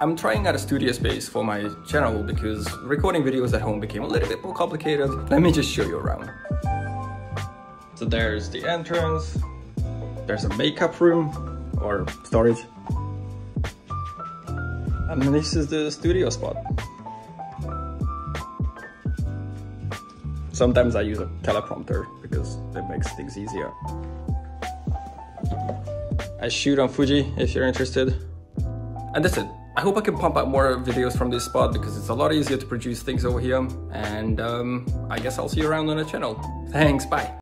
I'm trying out a studio space for my channel because recording videos at home became a little bit more complicated. Let me just show you around. So there's the entrance, there's a makeup room or storage, and this is the studio spot. Sometimes I use a teleprompter because it makes things easier. I shoot on Fuji if you're interested. And that's it. I hope I can pump out more videos from this spot because it's a lot easier to produce things over here. And um, I guess I'll see you around on the channel. Thanks, bye.